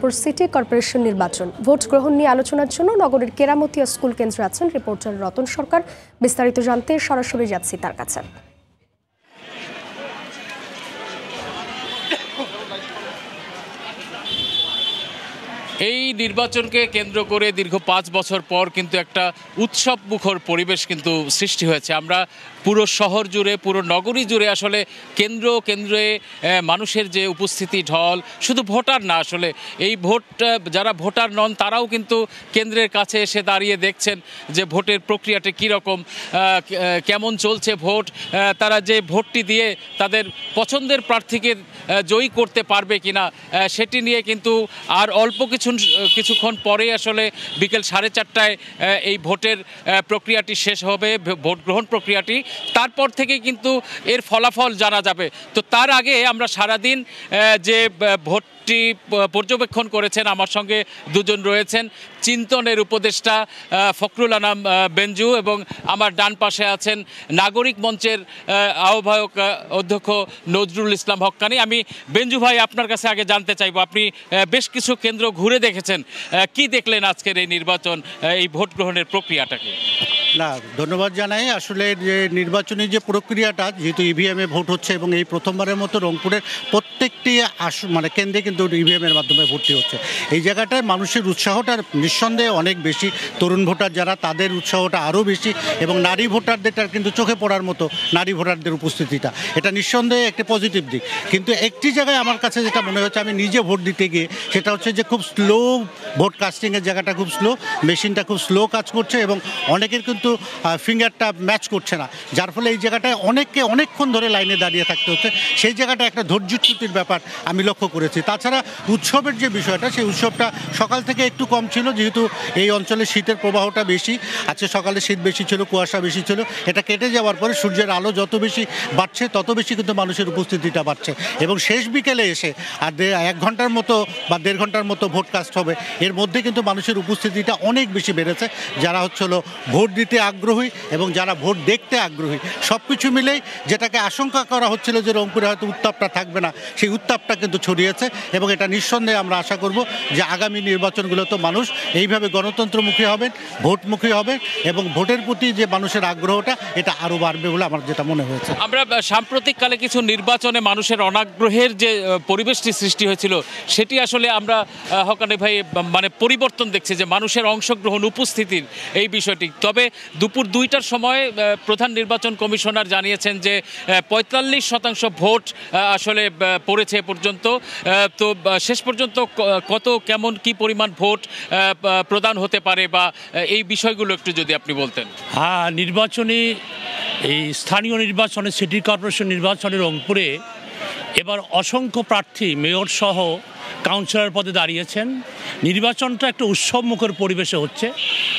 Rangpur city corporation নির্বাচন। ভোট গ্রহণ নিয়ে আলোচনার জন্য নগরের কেরামতিয়া স্কুল কেন্দ্রে আছেন রিপোর্টার রতন সরকার। বিস্তারিত জানতে সরাসরি যাচ্ছি তার কাছে। এই নির্বাচনকে কেন্দ্র করে দীর্ঘ পাঁচ বছর পর কিন্তু একটা উৎসব মুখর পরিবেশ কিন্তু সৃষ্টি হয়েছে। আমরা পুরো শহর জুড়ে, পুরো নগরী জুড়ে আসলে কেন্দ্র কেন্দ্রে মানুষের যে উপস্থিতি, ঢল, শুধু ভোটার না আসলে এই ভোট যারা ভোটার নন তারাও কিন্তু কেন্দ্রের কাছে এসে দাঁড়িয়ে দেখছেন যে ভোটের প্রক্রিয়াটা কীরকম কেমন চলছে ভোট তারা যে ভোটটি দিয়ে তাদের পছন্দের প্রার্থীকে জয়ী করতে পারবে কিনা সেটি নিয়ে কিন্তু আর অল্প কিছু কিছুক্ষণ পরে আসলে বিকেল সাড়ে চারটায় এই ভোটের প্রক্রিয়াটি শেষ হবে ভোট গ্রহণ প্রক্রিয়াটি। তারপর থেকে কিন্তু এর ফলাফল জানা যাবে। তো তার আগে আমরা সারাদিন দিন যে আহ, ভোটটি পর্যবেক্ষণ করেছেন, আমার সঙ্গে দুজন রয়েছেন। চিন্তনের উপদেষ্টা ফখরুল আনাম বেঞ্জু এবং আমার ডান পাশে আছেন নাগরিক মঞ্চের আহ্বায়ক অধ্যক্ষ নজরুল ইসলাম হক্কানি। আমি বেঞ্জু ভাই, আপনার কাছে আগে জানতে চাইব, আপনি বেশ কিছু কেন্দ্র ঘুরে দেখেছেন। কি দেখলেন আজকের এই নির্বাচন এই ভোট গ্রহণের প্রক্রিয়াটাকে? না, ধন্যবাদ জানাই। আসলে যে নির্বাচনী যে প্রক্রিয়াটা, যেহেতু ইভিএমে ভোট হচ্ছে এবং এই প্রথমবারের মতো রংপুরের প্রত্যেকটি আস মানে কেন্দ্রে কিন্তু ইভিএমের মাধ্যমে ভর্তি হচ্ছে। এই জায়গাটায় মানুষের উৎসাহটা নিঃসন্দেহে অনেক বেশি। তরুণ ভোটার যারা, তাদের উৎসাহটা আরও বেশি এবং নারী ভোটারদেরটা কিন্তু চোখে পড়ার মতো নারী ভোটারদের উপস্থিতিটা। এটা নিঃসন্দেহে একটি পজিটিভ দিক। কিন্তু একটি জায়গায় আমার কাছে যেটা মনে হচ্ছে, আমি নিজে ভোট দিতে গিয়ে, সেটা হচ্ছে যে খুব স্লো ভোট কাস্টিংয়ের জায়গাটা খুব স্লো মেশিনটা খুব স্লো কাজ করছে এবং অনেকের কিন্তু ফিঙ্গারটা ম্যাচ করছে না। যার ফলে এই জায়গাটায় অনেককে অনেকক্ষণ ধরে লাইনে দাঁড়িয়ে থাকতে হচ্ছে। সেই জায়গাটা একটা ধৈর্যচ্যুতির ব্যাপার আমি লক্ষ্য করেছি। তাছাড়া উৎসবের যে বিষয়টা, সেই উৎসবটা সকাল থেকে একটু কম ছিল, যেহেতু এই অঞ্চলে শীতের প্রবাহটা বেশি। আজকে সকালে শীত বেশি ছিল, কুয়াশা বেশি ছিল। এটা কেটে যাওয়ার পরে সূর্যের আলো যত বেশি বাড়ছে, তত বেশি কিন্তু মানুষের উপস্থিতিটা বাড়ছে। এবং শেষ বিকেলে এসে আর এক ঘণ্টার মতো বা দেড় ঘণ্টার মতো ভোট কাস্ট হবে। এর মধ্যে কিন্তু মানুষের উপস্থিতিটা অনেক বেশি বেড়েছে। যারা হচ্ছে হলো ভোট দিতে আগ্রহী এবং যারা ভোট দেখতে আগ্রহী সব কিছু মিলেই যেটাকে আশঙ্কা করা হচ্ছিল যে রংপুরে হয়তো উত্তাপটা থাকবে না, সেই উত্তাপটা কিন্তু ছড়িয়েছে এবং এটা নিঃসন্দেহে আমরা আশা করব যে আগামী নির্বাচনগুলোতে মানুষ এইভাবে গণতন্ত্রমুখী হবেন, ভোটমুখী হবেন এবং ভোটের প্রতি যে মানুষের আগ্রহটা, এটা আরও বাড়বে বলে আমার যেটা মনে হয়েছে। আমরা সাম্প্রতিককালে কিছু নির্বাচনে মানুষের অনাগ্রহের যে পরিবেশটি সৃষ্টি হয়েছিল, সেটি আসলে আমরা হকানি ভাই মানে পরিবর্তন দেখছি যে মানুষের অংশগ্রহণ, উপস্থিতির এই বিষয়টি। তবে দুপুর দুইটার সময় প্রধান নির্বাচন কমিশনার জানিয়েছেন যে পঁয়তাল্লিশ শতাংশ ভোট আসলে পড়েছে এ পর্যন্ত। তো শেষ পর্যন্ত কত, কেমন, কি পরিমাণ ভোট প্রদান হতে পারে বা এই বিষয়গুলো একটু যদি আপনি বলতেন। হ্যাঁ নির্বাচনী, এই স্থানীয় নির্বাচনে, সিটি কর্পোরেশন নির্বাচনে রংপুরে এবার অসংখ্য প্রার্থী, মেয়র সহ কাউন্সিলর পদে দাঁড়িয়েছেন। নির্বাচনটা একটা উৎসবমুখর পরিবেশে হচ্ছে।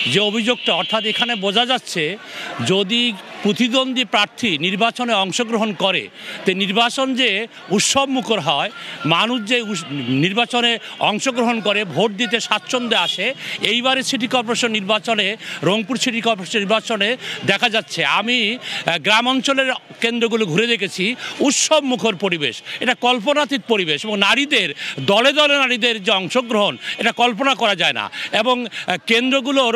যে অভিযোগটা, অর্থাৎ এখানে বোঝা যাচ্ছে, যদি প্রতিদ্বন্দ্বী প্রার্থী নির্বাচনে অংশগ্রহণ করে, তো নির্বাচন যে উৎসবমুখর হয়, মানুষ যে নির্বাচনে অংশগ্রহণ করে, ভোট দিতে স্বাচ্ছন্দ্যে আসে এইবারে সিটি কর্পোরেশন নির্বাচনে, রংপুর সিটি কর্পোরেশন নির্বাচনে দেখা যাচ্ছে। আমি গ্রাম অঞ্চলের কেন্দ্রগুলো ঘুরে দেখেছি উৎসব মুখর পরিবেশ। এটা কল্পনাতীত পরিবেশ এবং নারীদের, দলে দলে নারীদের যে অংশগ্রহণ, এটা কল্পনা করা যায় না। এবং কেন্দ্রগুলোর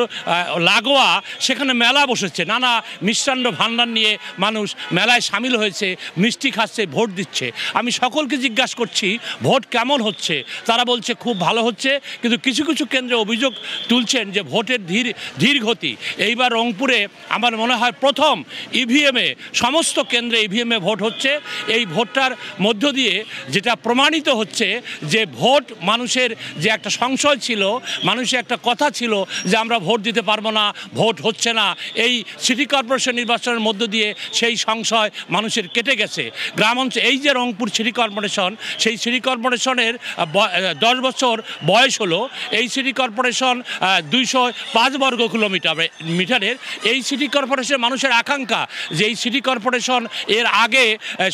লাগোয়া, সেখানে মেলা বসেছে। নানা মিষ্টান্ন ভাণ্ডার নিয়ে মানুষ মেলায় সামিল হয়েছে, মিষ্টি খাচ্ছে, ভোট দিচ্ছে। আমি সকলকে জিজ্ঞাসা করছি, ভোট কেমন হচ্ছে? তারা বলছে, খুব ভালো হচ্ছে। কিন্তু কিছু কিছু কেন্দ্রে অভিযোগ তুলছেন যে ভোটের ধীর ধীর গতি। এইবার রংপুরে আমার মনে হয় প্রথম ইভিএমে সমস্ত কেন্দ্রে ইভিএমে ভোট হচ্ছে। এই ভোটটার মধ্য দিয়ে যেটা প্রমাণিত হচ্ছে যে ভোট মানুষের যে একটা সংশয় ছিল, মানুষের একটা কথা ছিল যে আমরা ভোট দিতে পারব না, ভোট হচ্ছে না। এই সিটি কর্পোরেশন নির্বাচনের মধ্য দিয়ে সেই সংশয় মানুষের কেটে গেছে। গ্রাম অঞ্চল এই যে রংপুর সিটি কর্পোরেশন, সেই সিটি কর্পোরেশনের দশ বছর বয়স হলো। এই সিটি কর্পোরেশন দুইশো পাঁচ বর্গ কিলোমিটার, মিটারের। এই সিটি কর্পোরেশন মানুষের আকাঙ্ক্ষা যে এই সিটি কর্পোরেশন এর আগে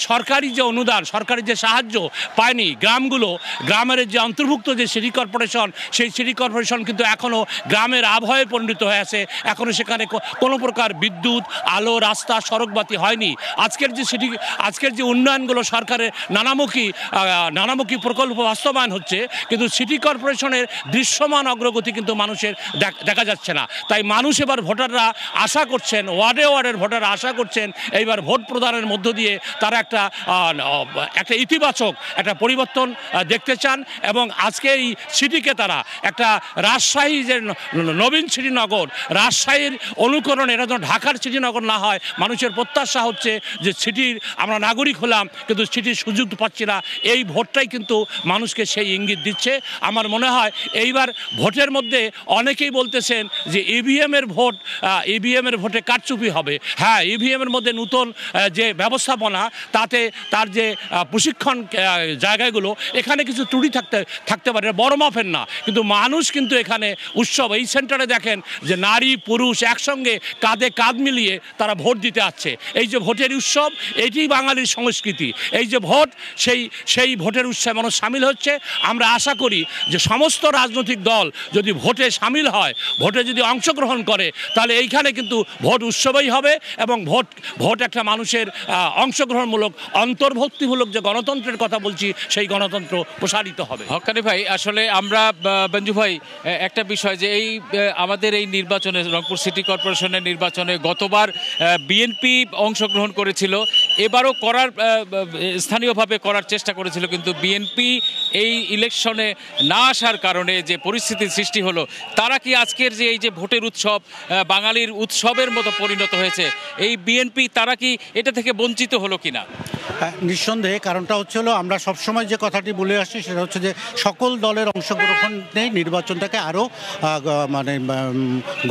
সরকারি যে অনুদান, সরকারি যে সাহায্য পায়নি, গ্রামগুলো, গ্রামের যে অন্তর্ভুক্ত যে সিটি কর্পোরেশন, সেই সিটি কর্পোরেশন কিন্তু এখনও গ্রামের আবহাওয়ায় পরিণত হয়ে আছে। এখনও সেখানে কোনো প্রকার বিদ্যুৎ, আলো, রাস্তা, সড়কবাতি হয়নি। আজকের যে সিটি, আজকের যে উন্নয়নগুলো সরকারের নানামুখী নানামুখী প্রকল্প বাস্তবায়ন হচ্ছে, কিন্তু সিটি কর্পোরেশনের দৃশ্যমান অগ্রগতি কিন্তু মানুষের দেখা যাচ্ছে না। তাই মানুষ এবার ভোটাররা আশা করছেন, ওয়ার্ডে ওয়ার্ডের ভোটাররা আশা করছেন, এইবার ভোট প্রদানের মধ্য দিয়ে তারা একটা একটা ইতিবাচক একটা পরিবর্তন দেখতে চান এবং আজকে এই সিটিকে তারা একটা রাজশাহী যে নবীন শ্রীনগর, রাজশাহীর অনুকরণ এটা যেন ঢাকার শ্রীনগর না হয়, মানুষের প্রত্যাশা হচ্ছে যে সিটির আমরা নাগরিক হলাম, কিন্তু সিটির সুযোগ পাচ্ছি না। এই ভোটটাই কিন্তু মানুষকে সেই ইঙ্গিত দিচ্ছে। আমার মনে হয় এইবার ভোটের মধ্যে অনেকেই বলতেছেন যে ইভিএমের ভোট ইভিএমের ভোটে কারচুপি হবে। হ্যাঁ ইভিএমের মধ্যে নতুন যে ব্যবস্থাপনা, তাতে তার যে প্রশিক্ষণ জায়গাগুলো, এখানে কিছু ত্রুটি থাকতে থাকতে পারে বড় মাপের না। কিন্তু মানুষ কিন্তু এখানে উৎসব, এই সেন্টারে দেখেন যে নারী, পুরুষ একসঙ্গে কাঁধে কাঁধ মিলিয়ে তারা ভোট দিতে আসছে। এই যে ভোটের উৎসব, এটি বাঙালির সংস্কৃতি। এই যে ভোট, সেই সেই ভোটের উৎসবে মানুষ সামিল হচ্ছে। আমরা আশা করি যে সমস্ত রাজনৈতিক দল যদি ভোটে সামিল হয়, ভোটে যদি অংশগ্রহণ করে, তাহলে এইখানে কিন্তু ভোট উৎসবই হবে এবং ভোট ভোট একটা মানুষের অংশগ্রহণমূলক, অন্তর্ভুক্তিমূলক যে গণতন্ত্রের কথা বলছি সেই গণতন্ত্র প্রসারিত হবে। হকানি ভাই আসলে আমরা বেঞ্জু ভাই একটা বিষয় যে এই আমাদের এই নির্বাচনে রংপুর সিটি কর্পোরেশনের নির্বাচনে গতবার বিএনপি অংশগ্রহণ করেছিল। এবারও করার স্থানীয়ভাবে করার চেষ্টা করেছিল কিন্তু বিএনপি এই ইলেকশনে না আসার কারণে যে পরিস্থিতির সৃষ্টি হলো তারা কি আজকের যে এই যে ভোটের উৎসব বাঙালির উৎসবের মতো পরিণত হয়েছে এই বিএনপি তারা কি এটা থেকে বঞ্চিত হলো কিনা? হ্যাঁ, নিঃসন্দেহে কারণটা হচ্ছে হলো আমরা সবসময় যে কথাটি বলে আসছি সেটা হচ্ছে যে সকল দলের অংশগ্রহণ নির্বাচনটাকে আরও মানে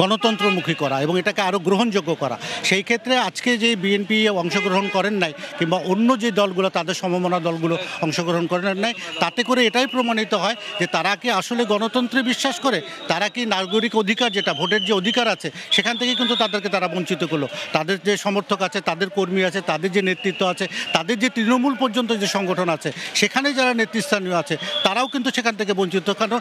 গণতন্ত্রমুখী করা এবং এটাকে আরও গ্রহণযোগ্য করা। সেই ক্ষেত্রে আজকে যে বিএনপি অংশগ্রহণ করেন নাই কিংবা অন্য যে দলগুলো, তাদের সমমনা দলগুলো অংশগ্রহণ করেন নাই, তাতে করে এটাই প্রমাণিত হয় যে তারা কি আসলে গণতন্ত্রে বিশ্বাস করে? তারা কি নাগরিক অধিকার, যেটা ভোটের যে অধিকার আছে, সেখান থেকে কিন্তু তাদেরকে তারা বঞ্চিত করল। তাদের যে সমর্থক আছে, তাদের কর্মী আছে, তাদের যে নেতৃত্ব আছে, তাদের যে তৃণমূল পর্যন্ত যে সংগঠন আছে, সেখানে যারা নেতৃস্থানীয় আছে, তারাও কিন্তু সেখান থেকে বঞ্চিত। কারণ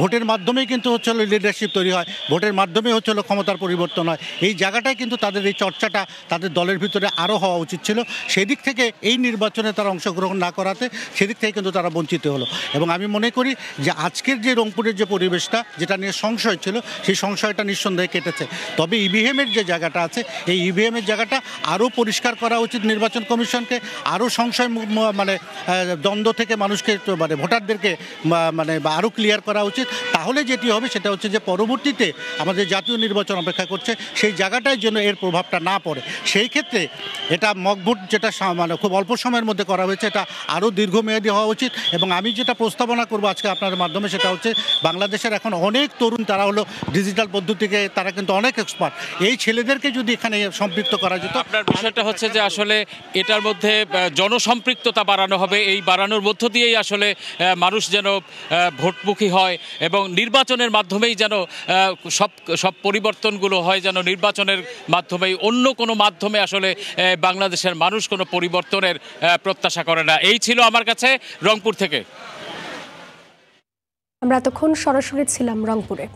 ভোটের মাধ্যমেই কিন্তু হচ্ছে হলো লিডারশিপ তৈরি হয়, ভোটের মাধ্যমে হচ্ছে হলো ক্ষমতার পরিবর্তন হয়। এই জায়গাটায় কিন্তু তাদের এই চর্চাটা তাদের দলের ভিতরে আরও হওয়া উচিত ছিল। সেদিক থেকে এই নির্বাচনে তারা অংশগ্রহণ না করাতে সেদিক থেকে কিন্তু তারা বঞ্চিত হলো। এবং আমি মনে করি যে আজকের যে রংপুরের যে পরিবেশটা, যেটা নিয়ে সংশয় ছিল, সেই সংশয়টা নিঃসন্দেহে কেটেছে। তবে ইভিএমের যে জায়গাটা আছে, এই ইভিএমের জায়গাটা আরও পরিষ্কার করা উচিত নির্বাচন কমিশনকে, আরও সংশয় মানে দ্বন্দ্ব থেকে মানুষকে মানে ভোটারদেরকে মানে আরও ক্লিয়ার করা উচিত। তাহলে যেটি হবে সেটা হচ্ছে যে পরবর্তীতে আমাদের জাতীয় নির্বাচন অপেক্ষা করছে সেই জায়গাটায় যেন এর প্রভাবটা না পড়ে। সেই ক্ষেত্রে এটা মকভোট যেটা মানে খুব অল্প সময়ের মধ্যে করা হয়েছে এটা আরও দীর্ঘমেয়াদী হওয়া উচিত। এবং আমি যেটা প্রস্তাবনা করব আজকে আপনার মাধ্যমে সেটা হচ্ছে বাংলাদেশের এখন অনেক তরুণ তারা হলো ডিজিটাল পদ্ধতিকে তারা কিন্তু অনেক এক্সপার্ট এই ছেলেদেরকে যদি এখানে সম্পৃক্ত করা যেত আপনার বিষয়টা হচ্ছে যে আসলে এটার মধ্যে আহ, জনসম্পৃক্ততা বাড়ানো হবে? এই বাড়ানোর মধ্য দিয়েই আসলে মানুষ যেন ভোটমুখী হয় এবং নির্বাচনের মাধ্যমেই যেন সব সব পরিবর্তনগুলো হয়, যেন নির্বাচনের মাধ্যমেই অন্য কোনো মাধ্যমে আসলে বাংলাদেশের মানুষ কোনো পরিবর্তনের প্রত্যাশা করে না। এই ছিল আমার কাছে রংপুর থেকে। আমরা এতক্ষণ সরাসরি ছিলাম রংপুরে।